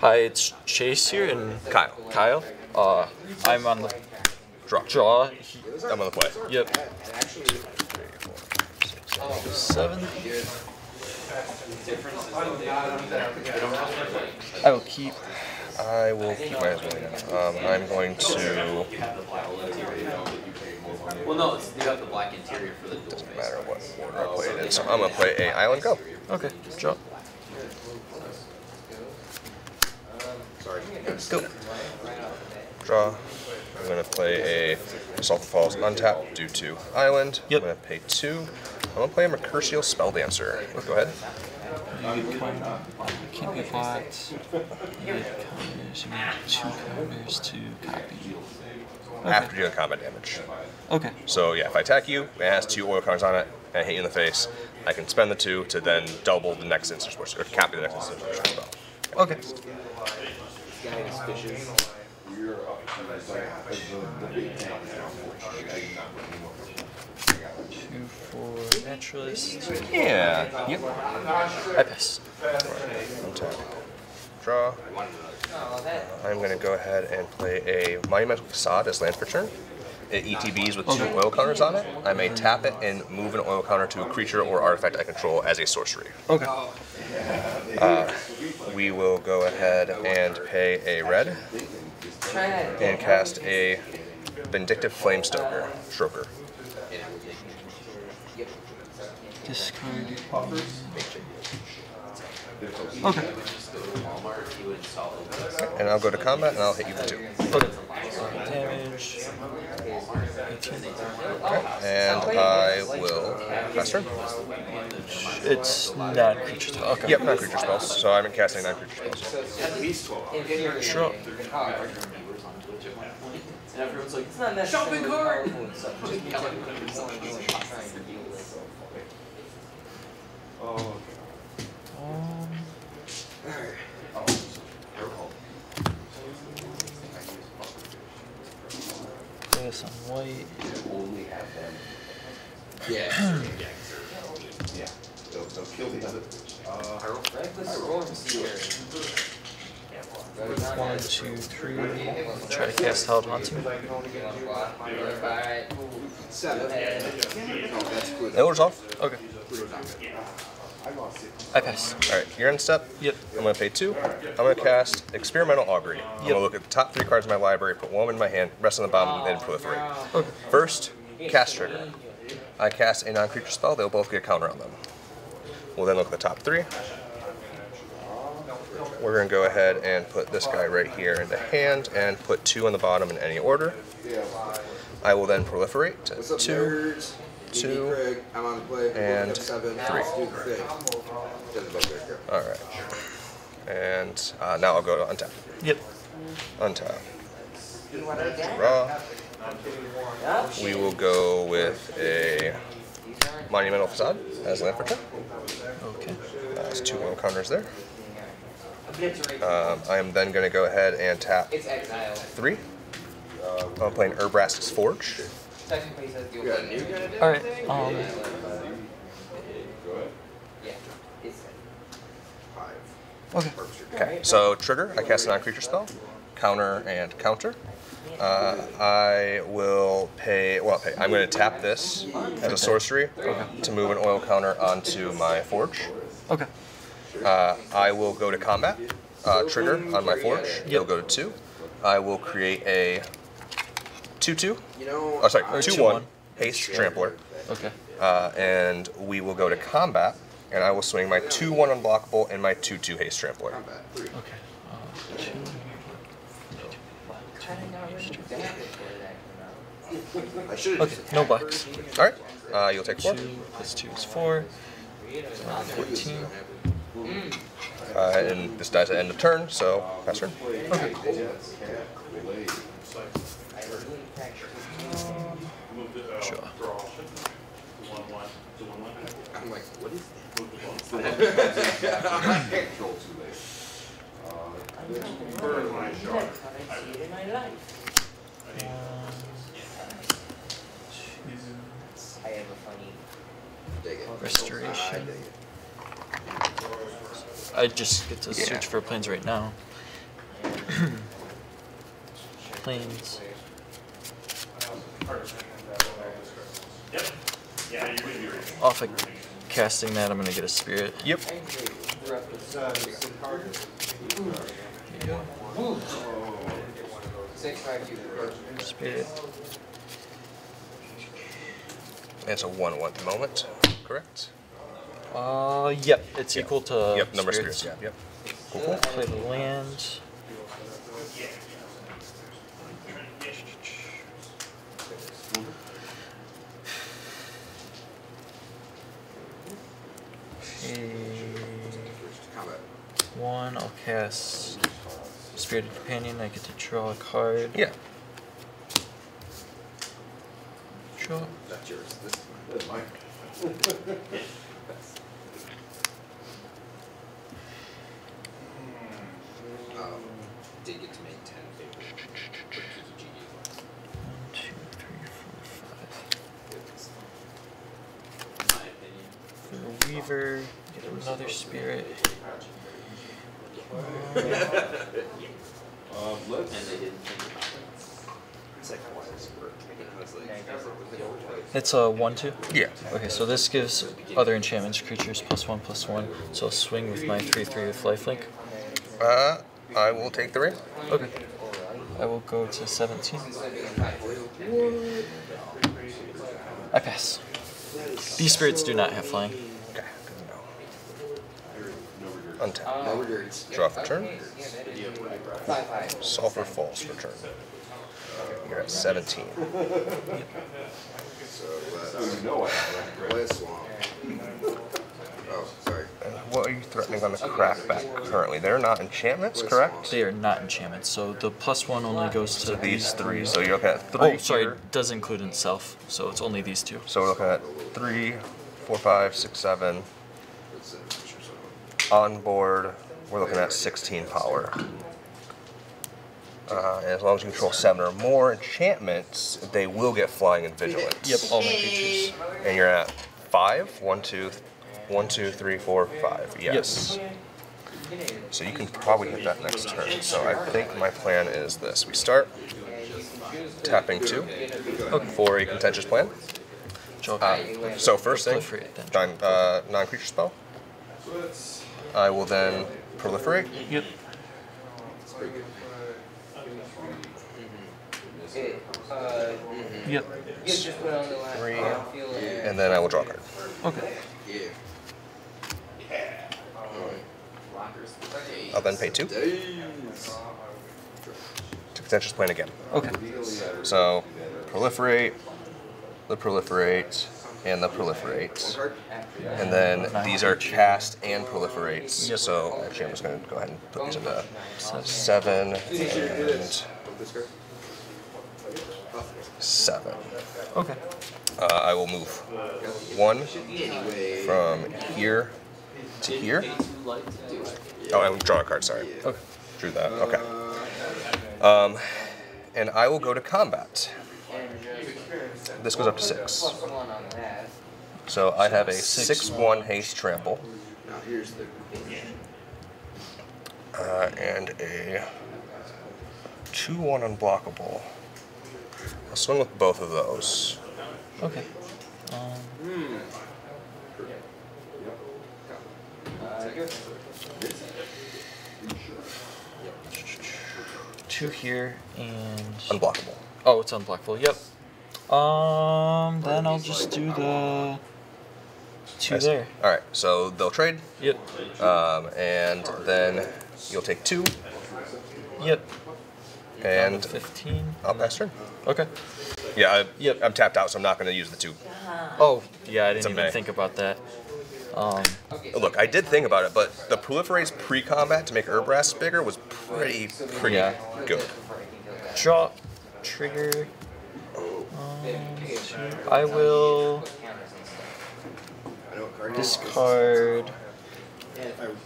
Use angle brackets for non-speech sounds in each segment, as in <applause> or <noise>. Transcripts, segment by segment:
Hi, it's Chase here and Kyle. Kyle. Uh, I'm on the Draw. draw. He, I'm on the play. yep. Seven. I will keep. I will keep my eyes open. Um, I'm going to. Well, no, it's, you have the black interior for the dual Doesn't face. matter what order I play it in. So I'm gonna play a island go. Okay, draw. Go. Draw. I'm gonna play a Assault Falls untap due to island. Yep. I'm gonna pay two. I'm gonna play a Mercurial Spelldancer. Go ahead. You can, can't be blocked. You get counters. You need two counters to copy. After dealing combat damage. Okay. So yeah, if I attack you, it has two oil counters on it, and I hit you in the face. I can spend the two to then double the next instant sorcery, or copy the next instant sorcery spell. Okay. Two for naturalist. Yeah. Yep. I pass. Untap. Draw. I'm going to go ahead and play a Monumental Facade as land for turn. It ETBs with two Okay. oil counters on it. I may tap it and move an oil counter to a creature or artifact I control as a sorcery. Okay. Uh, We will go ahead and pay a red and cast a Vindictive Flame Stoker. Stroker. Discard. Okay. And I'll go to combat and I'll hit you for two. Damage. 18. And I will pass turn. It's not creature spell. Okay. Yep, non creature spells. So I haven't cast any non creature spells. Sure. And everyone's like, It's not necessarily Shopping cart! powerful and stuff, just because you're someone who's trying to deal with Um, play this on white. yeah. Yeah, they'll, kill the other. Uh, Reckless Storms here. One, two, three. Try to cast Haldrontu. Alright. seven. It orders off. Okay. I pass. Alright, you're in step. Yep. I'm going to pay two. I'm going to cast Experimental Augury. Yep. I'm going to look at the top three cards in my library, put one in my hand, rest on the bottom, and proliferate. Okay. First, cast trigger. I cast a non creature spell, they'll both get a counter on them. We'll then look at the top three. We're going to go ahead and put this guy right here in the hand and put two on the bottom in any order. I will then proliferate to What's up, two. Nerds? two, Craig, I'm on the play. and seven. three. Let's do the thing. Doesn't look very good. Alright. And uh, now I'll go to untap. Yep. Untap. You want? Draw. We will go with a Monumental Facade as land for turn. Okay. That's two oil counters there. Um, I am then going to go ahead and tap three. I'm playing Urabrask's Forge. Technically it says the You got a new guy? All right. Um. Yeah. It's Five. Okay. Okay, so trigger, I cast a non creature spell. Counter and counter. Uh, I will pay, well, pay. I'm going to tap this as a sorcery to move an oil counter onto my forge. Okay. Uh, I will go to combat. Uh, trigger on my forge. It'll go to two. I will create a 2 2. You know, Oh, sorry, Or 2 2 1. one. Haste Trampler. Okay. Uh, and we will go to combat. And I will swing my 2 1 unblockable and my 2 2 Haste Trampler. combat. Three. Okay. Uh, two. kind of already done before that came out. I should have Okay. No blocks. Alright, uh, you'll take 4. Two plus two is four. Uh, Fourteen. Uh, and this dies at the end of turn, so pass turn. Sure. I'm like, what is I see it in my life. I have a funny. Restoration. I just get to search for plains right now. <clears throat> Plains. Off of casting that, I'm gonna get a spirit. Yep. Spirit. It's a one one at the moment. Correct. Uh, yep, it's Yep. equal to yep. Number of spirits. Yeah. Yep. Cool. Cool. Play the land. One, I'll cast Spirited Companion. I get to draw a card. Yeah. Draw. That's yours. This That's mine. <laughs> For Weaver, get another spirit. <laughs> Um, let's. And they didn't think about it. It's a one, two. Yeah. Okay, so this gives other enchantments creatures plus one, plus one. So I'll swing with my three, three with lifelink. Uh, I will take the ring. Okay. I will go to 17. I pass. These spirits do not have flying. Okay. Good to. Untap. Draw for turn. Sulfur falls for turn. You're at 17. <laughs> So oh, you know I have that, right? Last swamp. Oh, sorry. Uh, what are you threatening on the crackback currently? They're not enchantments, correct? They are not enchantments, so the plus one only goes to So these three. So you're looking at oh, three. Oh, sorry, here. does include itself, so it's only these two. So we're looking at three, four, five, six, seven. What's that picture so? On board, we're looking at 16 power. Uh, as long as you control seven or more enchantments, they will get flying and vigilance. Yep, all my creatures. And you're at five. One, two, th- one, two, three, four, five. Yes. So you can probably hit that next turn. So I think my plan is this: we start tapping two for a contentious plan. Uh, so first thing, Proliferate then. non, uh, non-creature spell. I will then proliferate. Yep. Yep. Three, and then I will draw a card. Okay. Yeah. I'll then pay two to contentious plan again. Okay. So proliferate, the proliferate, and the proliferate. Card? And then these are cast and proliferates. Yep. So actually, I'm just going to go ahead and put these into Seven. seven and seven. Okay. Uh, I will move one from here to here. Pay too light to do it. Oh, I'm draw a card. Sorry. Okay. Drew that. Okay. Um, and I will go to combat. This goes up to six. So I have a six-one haste trample Now here's the. uh, and a two-one unblockable. I'll swing with both of those. Okay. Um, two here and Unblockable. Oh, it's unblockable. Yep. Um, then I'll just do the two there. All right. So they'll trade, Yep. um, and then you'll take two, Yep. and Fifteen. I'll pass turn. Okay. Yeah. I, Yep. I'm tapped out, so I'm not going to use the two. Oh, yeah, I didn't even think about that. Um, Look, I did think about it, but the proliferates pre-combat to make Urabrask bigger was pretty, pretty Yeah. good. draw, trigger. Um. I will I know what card it is. discard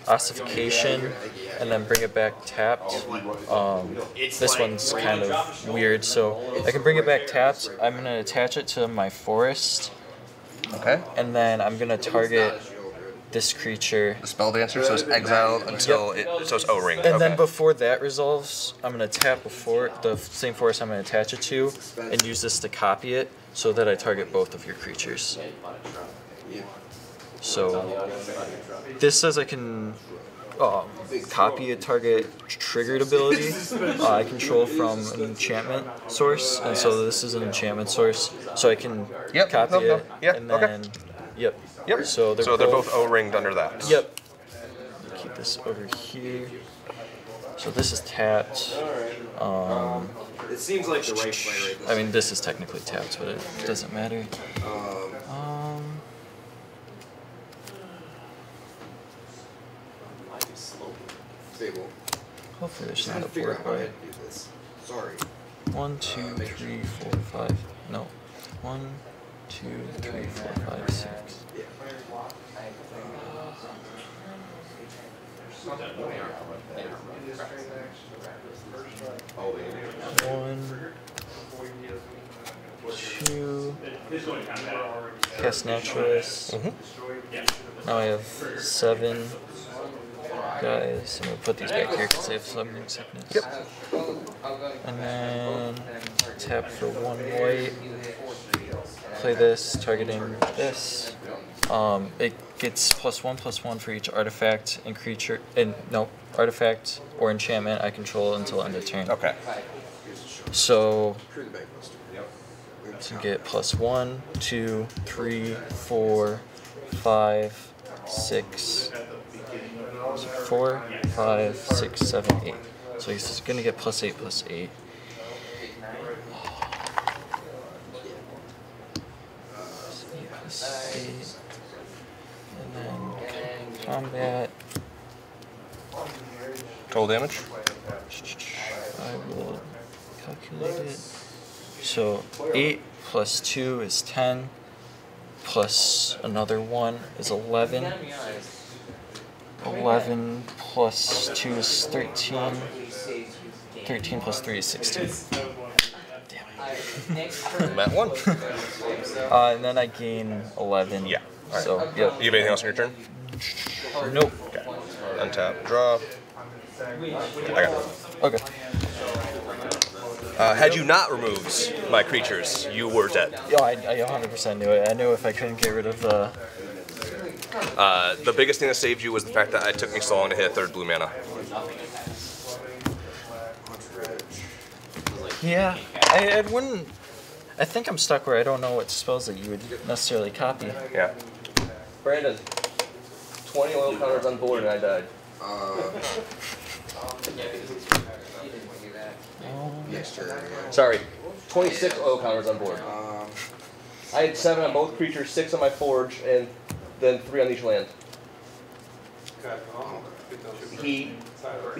ossification and then bring it back tapped. Um, this one's kind of weird, so I can bring it back tapped. I'm gonna attach it to my forest, Okay. and then I'm gonna target this creature. The spell dancer, so it's exiled until it. So it's O ring. And okay. then before that resolves, I'm gonna tap a for the same force I'm gonna attach it to, and use this to copy it, so that I target both of your creatures. So this says I can um, copy a target triggered ability uh, I control from an enchantment source, and so this is an enchantment source, so I can Yep, copy no, no, it, yeah, and okay. then yep, Yep. So they're, so they're both O ringed under that. Yep. Keep this over here. So this is tapped. Um, It seems like the right play right I mean, this is technically tapped, but it doesn't matter. Um, Um, Fable. hopefully there's Trying not to a figure out board how to way. do this. Sorry. One, two, three, four, five. No. One, two, three, four, five, six. Yeah. One, two. Cast naturalist. Mm-hmm. Now I have seven guys. I'm gonna put these back here because they have summoning sickness. Yep. And then tap for one white. Play this, targeting this. Um, it gets plus one plus one for each artifact and creature and no artifact or enchantment I control until end of turn. Okay. So True the bank buster. to get plus one, two, three, four, five, six, four, five, six, seven, eight. So he's gonna get plus plus eight. Eight plus eight. And then combat. Total damage. I will calculate it. So 8 plus 2 is 10, plus another 1 is 11. 11 plus 2 is 13. 13 plus 3 is 16. Damn it. Matt one. <laughs> Uh, and then I gain 11. Yeah. Alright. So, yep. You have anything else on your turn? Nope. Okay. Untap. Draw. I got it. Okay. Uh, had you not removed my creatures, you were dead. Yeah, I, I 100% knew it. I knew if I couldn't get rid of the. Uh, the biggest thing that saved you was the fact that it took me so long to hit a third blue mana. Yeah, I, I wouldn't. I think I'm stuck where I don't know what spells that you would necessarily copy. Yeah. Brandon, 20 oil counters on board and I died. Uh, next turn. Yeah. Sorry, 26 oil counters on board. Um, I had seven on both creatures, six on my forge, and then three on each land. He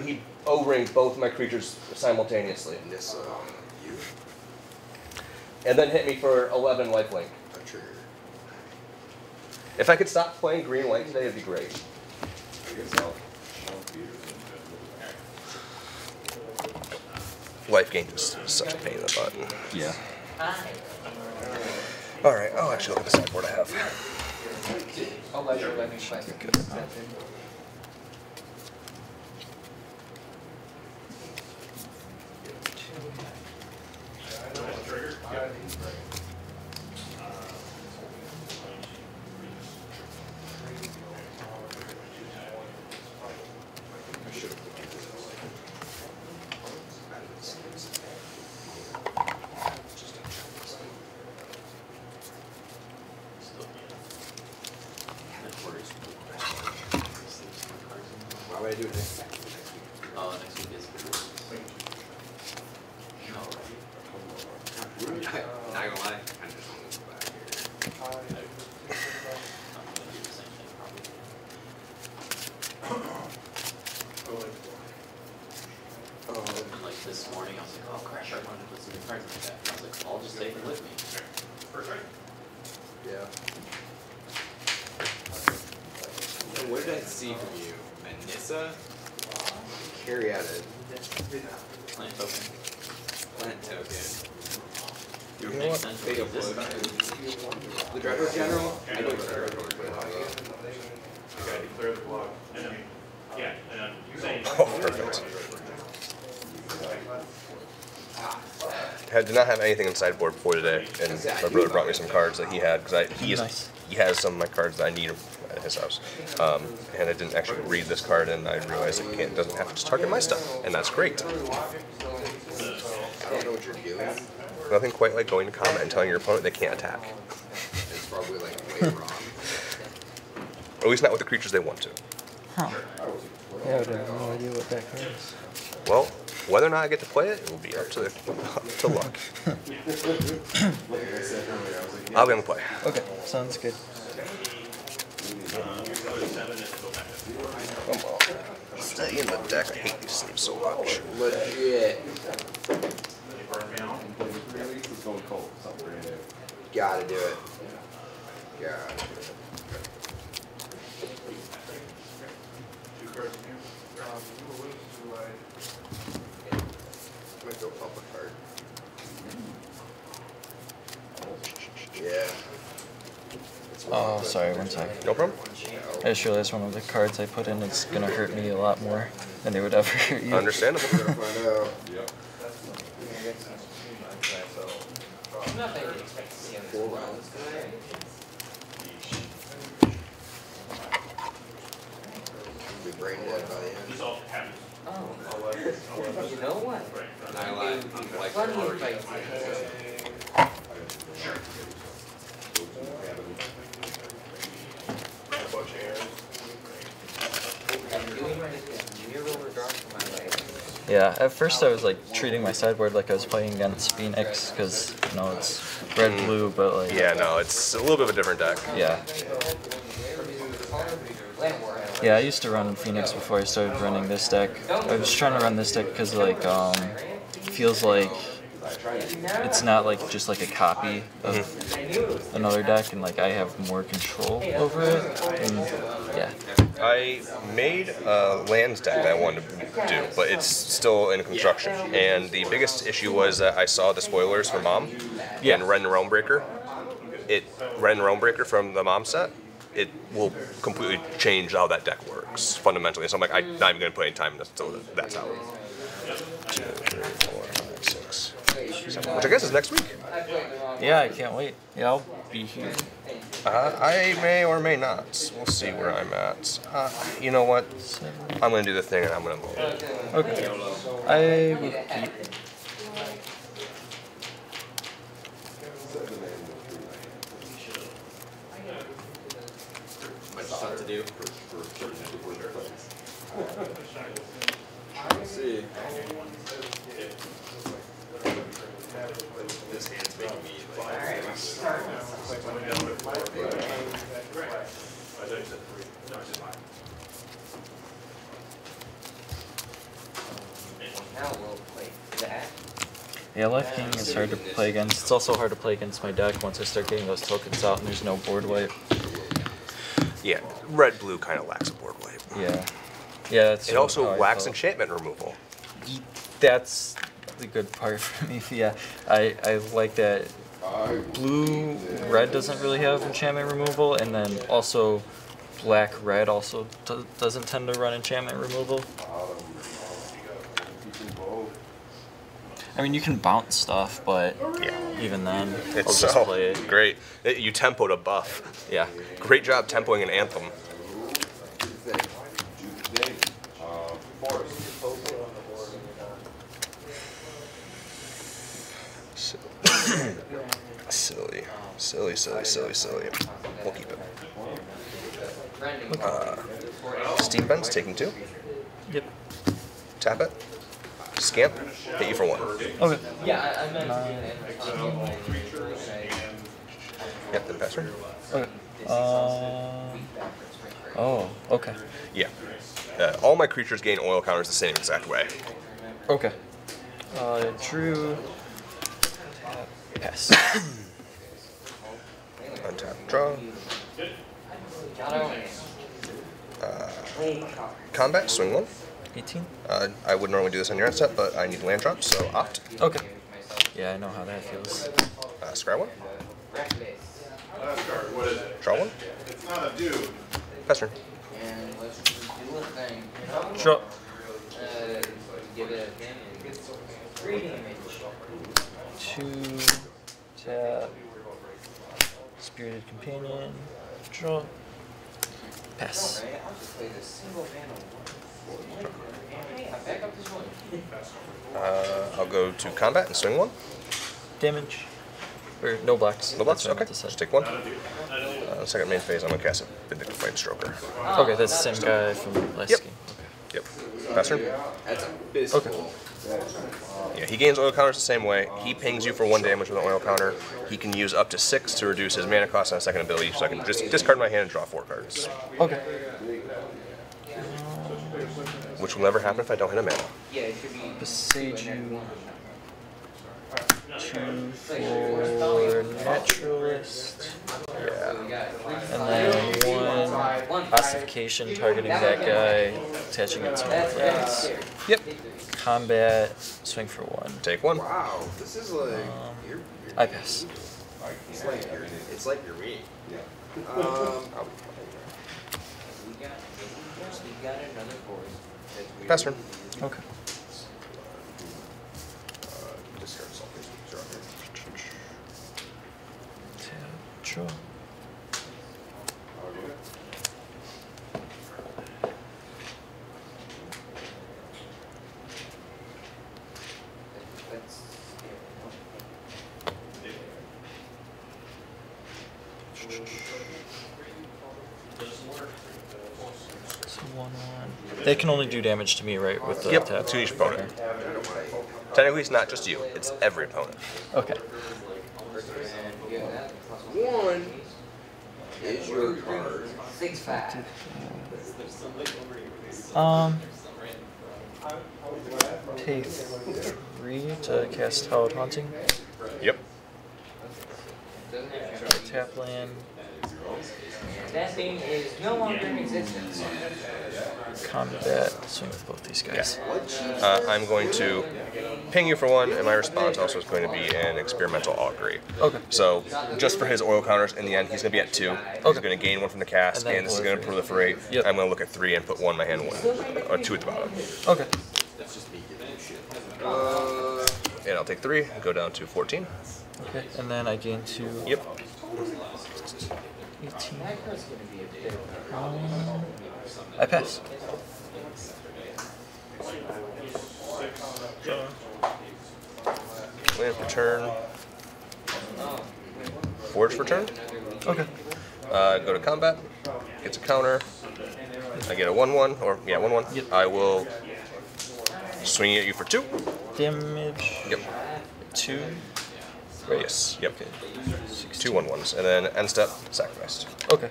he O-ringed both my creatures simultaneously, you. and then hit me for 11 lifelink. If I could stop playing green white today, it'd be great. Life gain is such a pain in the butt. Yeah. All right, I'll actually look at the sideboard I have. Why would I do it next week? Oh, next week is. No, Not gonna lie, I just want to go back here. Um, and like this morning, I was like, oh crap, I wanted to put some new cards in the deck. I was like, I'll just take it with me. yeah. And what did I see from you? Anissa? Carry out it. Plant token. Plant token. You Makes know what? sense Big with this upload. card. General? I don't care. Okay. clear the block. And then, yeah, and I'm saying. Oh, perfect. Had, did not have anything in sideboard before today, and my brother brought me some cards that he had because I he is, Nice. he has some of my cards that I need at his house, um, and I didn't actually read this card, and I realized it can't doesn't have to target my stuff, and that's great. I don't know what you're doing. Nothing quite like going to combat and telling your opponent they can't attack, It's probably like way wrong. or at least not with the creatures they want to. Huh. Yeah, I would have no idea what that card is. Well, whether or not I get to play it, it will be up to up to luck. <laughs> I'll be on the play. Okay, sounds good. Come on. Stay in the deck. I hate these things so much. Legit. It's going cold, something brand new. Gotta do it. Gotta do it. Two cards in go pump a card. Yeah. It's Oh, one, sorry, but one sec. No problem. I just realized one of the cards I put in is gonna hurt me a lot more than they would ever <laughs> hurt you. Understandable. We're gonna find out. Four rounds. Brain dead by the end. This all happens. You know what? I like, like Plenty hard of fights. I'm doing this mirror withdrawal for my life. Yeah, at first I was like treating my sideboard like I was playing against Phoenix because you know it's red blue, but like Yeah, no, it's a little bit of a different deck. yeah, yeah. I used to run Phoenix before I started running this deck. I was trying to run this deck because like um, it feels like it's not like just like a copy of another deck, and like I have more control over it. And yeah, I made a lands deck that I wanted to do, but it's still in construction. And the biggest issue was that I saw the spoilers for Mom Yeah. and Ren Realmbreaker. It Ren Realmbreaker from the Mom set. It will completely change how that deck works fundamentally. So I'm like, I'm not even going to put any time until that's out. Two, three, four, five, six, seven, which I guess is next week. yeah. I can't wait. Yeah, I'll be here. Uh, I may or may not. We'll see where I'm at. Uh, you know what? I'm going to do the thing and I'm going to move. Okay, I will keep. much stuff to do. Let's see. This hand's making me like. Now we'll play that. Yeah, Life gain is hard to play against. It's also hard to play against my deck once I start getting those tokens out and there's no board wipe. Yeah, red blue kind of lacks a board wipe. Yeah. Yeah, that's It also lacks enchantment removal. That's the good part <laughs> for me. Yeah, I, I like that blue red doesn't really have enchantment removal, and then also black red also do- doesn't tend to run enchantment removal. I mean, you can bounce stuff, but Yeah. even then, It's just so play it. great. It, you tempoed a buff. Yeah. Great job tempoing an anthem. Si- silly, silly, silly, silly, silly. We'll keep it. Uh, Steam Vent's taking two. Yep. Tap it. Scamp. Hit you for one. Okay. Yeah, I, meant. Yep, then pass. Okay. Uh, oh, okay. Yeah. Uh, all my creatures gain oil counters the same exact way. Okay. Uh, Drew. Pass. <coughs> Untap, draw. Card. Combat, swing one. 18? Uh, I would normally do this on your end step, but I need land drops, so opt. Okay. Yeah, I know how that feels. Uh, scry one. Last card, what is it? Draw one. It's not a dude. Pass turn. Draw. Uh, give it a damage. Three damage. Two. Tap. Spirited Companion. Draw. Pass. Alright, I'll just play this single mana one. Hey, I back up this one. Uh, I'll go to combat and swing one. Damage. Or no blocks. No blocks? That's what I Okay, meant to say. just take one. Uh, second main phase, I'm gonna cast a Vindictive Flame Stroker. Okay, that's the same guy from last Yep. game. Yep. Pass turn? That's a Okay. Yeah, he gains oil counters the same way. He pings you for one damage with an oil counter. He can use up to six to reduce his mana cost on a second ability, so I can just discard my hand and draw four cards. Okay. Which will never happen if I don't hit a mana. Yeah, it should be. Besage two and you. Two for Naturalist. Yeah. So we got three, And then one one ossification targeting that guy, attaching it to my That's that's friends. scary. Yep. Combat, swing for one. Take one. Wow, this is like you're, you're, I pass. it's like you're, it's like you're me. Yeah. <laughs> Um, We got, we got another force. That's. Pass turn. Okay. Uh, discard Salters. Draw here. Tap, draw. That's scary. So one one. They can only do damage to me, right? With the Yep, tap. to each opponent. Technically, it's not just you, it's every opponent. Okay. And you have that, plus one. one is your card. Six five. Um. Pay three to cast Hallowed Haunting. Yep. Tap land. That thing is no longer in existence. Combat. Swing with both these guys. Uh, I'm going to ping you for one, and my response also is going to be an experimental augury. Okay. So, just for his oil counters, in the end, he's going to be at two. Okay. He's going to gain one from the cast, And and, this is going to proliferate. Yep. I'm going to look at three and put one in my hand, one or two at the bottom. Okay. Uh, And I'll take three and go down to 14. Okay. And then I gain two. Yep. 18. That card's gonna be a bit. Um, I pass. Land for turn. Forge for turn. Okay. Uh, go to combat. Gets a counter. I get a 1 1, or yeah, 1 1. Yep. I will swing at you for two. Damage. Yep. Two. Yes. Yep. Okay. Six. Two one ones, and then end step sacrificed. Okay.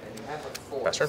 Pass turn.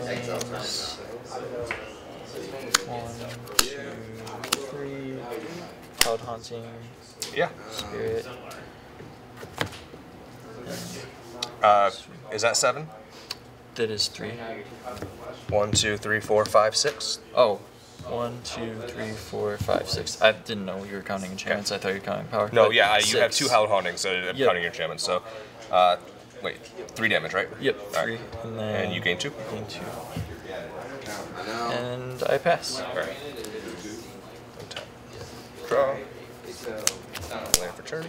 like you Play my. One, two, three. Cloud Haunting. Yeah. Spirit. Uh, is that seven? That is three. One, two, three, four, five, six. Oh. One, two, three, four, five, six. I didn't know you were counting enchantments. I thought you were counting power. No, But yeah, I, you have six. two hallowed hauntings, so I'm Yep. counting your enchantments. So, uh, wait, three damage, right? Yep, three. right. And then. And you gain two. Gain two. I. And I pass. All right. Untap. Draw. So, Land for turn. I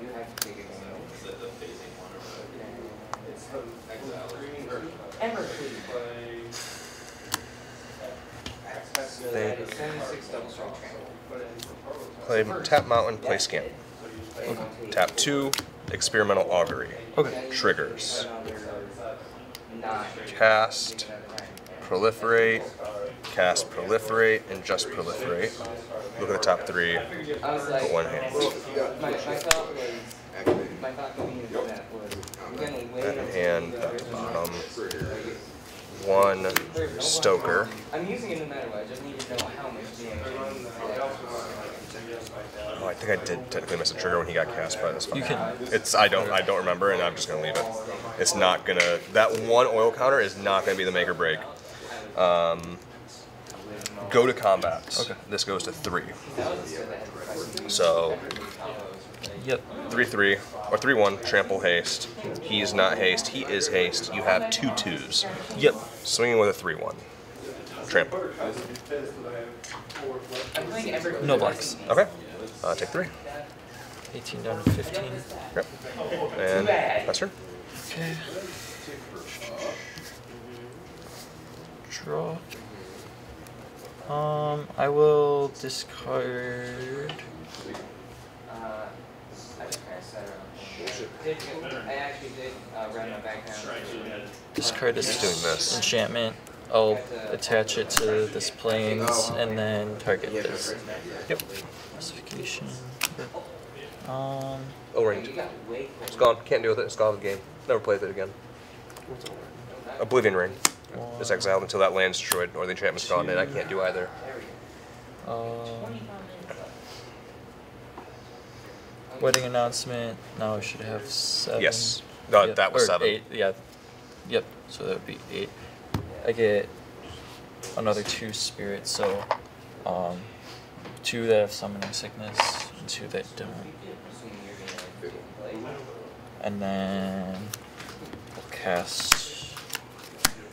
do have to take it one. Evercleave. That is seventy-six double strike Play tap mountain. Play scan. Tap two. Experimental augury. Okay. Triggers. cast, Take another nine. proliferate, cast, proliferate, and just proliferate. Look at the top three. I was like, Put one hand. my, my thought was, my thought going into that was, I'm gonna wait That until hand at the bottom. One Stoker. I'm using it no matter what, I just need to know how much damage. Oh, I think I did technically miss a trigger when he got cast, but that's fine. You can- It's I don't I don't remember, and I'm just gonna leave it. It's not gonna that one oil counter is not gonna be the make or break. Um, go to combat. Okay. This goes to three. So Yep. three three or three one trample haste. He's not haste. He is haste. You have two twos. Yep. Swinging with a three one. Trample. I'm playing Ever. No blocks. Okay. Uh, take three. 18 down to 15. Yep. And that's turn. Okay. Draw. Um, I will discard. Uh, I just kinda sat around. Did, I actually did, uh, run my background. Discard this He's doing this. enchantment. I'll attach it to this plains and then target this. Yep. Ossification. Um, Oh, range. You got way It's gone. Can't deal with it. It's gone. The game. Never played it again. Oblivion Ring. It's exiled until that land's destroyed or the enchantment's gone, and I can't do either. um, wedding announcement. Now I should have seven. Yes. No, Yep, that was or seven. Eight. Yeah. Yep. So that would be eight. I get another two spirits. So, um, two that have summoning sickness and two that don't. And then we'll cast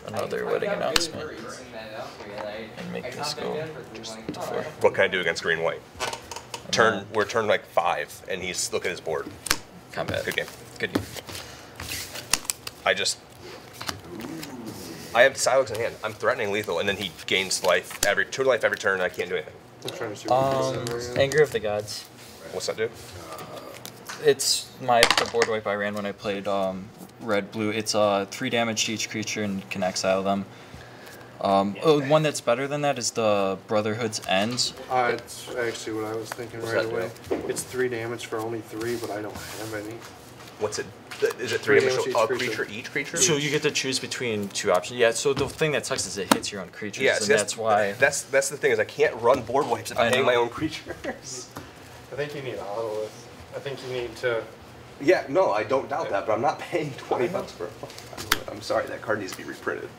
another wedding announcement and make this go to four. What can I do against green white? Turn. We're turn like five, and he's look at his board. Combat. Good game. Good game. I just. I have Sylex in hand. I'm threatening lethal, and then he gains life every two life every turn. and I can't do anything. I'm trying to see Um. Anger of the Gods. What's that do? It's my the board wipe I ran when I played um, red blue. It's uh three damage to each creature and can exile them. Um, oh, one that's better than that is the Brotherhood's End. Uh, it's actually what I was thinking What's right that away. It's three damage for only three, but I don't have any. What's it? Is it three Three damage damage to a creature. creature each creature? So you get to choose between two options. Yeah. So the thing that sucks is it hits your own creatures, Yeah, and see, that's, why. That's that's the thing is I can't run board wipes if I I'm paying my own creatures. <laughs> I think you need auto I think you need to. yeah, no, I don't doubt that, but I'm not paying twenty bucks for. A I'm sorry, that card needs to be reprinted.